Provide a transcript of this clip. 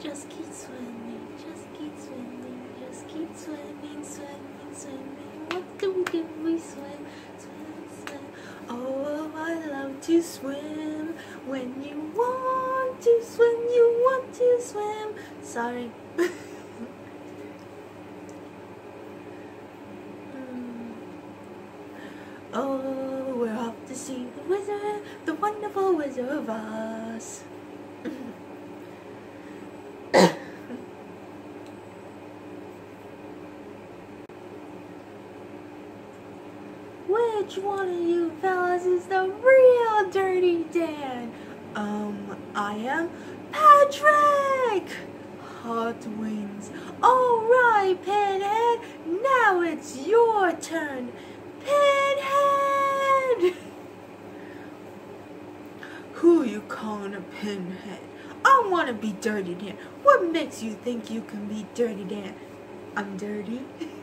Just keep swimming, just keep swimming, just keep swimming, swimming, swimming. What do we do? We swim, swim, swim. Oh, I love to swim. When you want to swim, you want to swim. Sorry. Hmm. Oh, we're off to see the wizard, the wonderful Wizard of Oz. Which one of you fellas is the real Dirty Dan? Um, I am Patrick! Hot wings. Alright, Pinhead, now it's your turn. Pinhead! Who you calling a pinhead? I wanna be Dirty Dan. What makes you think you can be Dirty Dan? I'm dirty.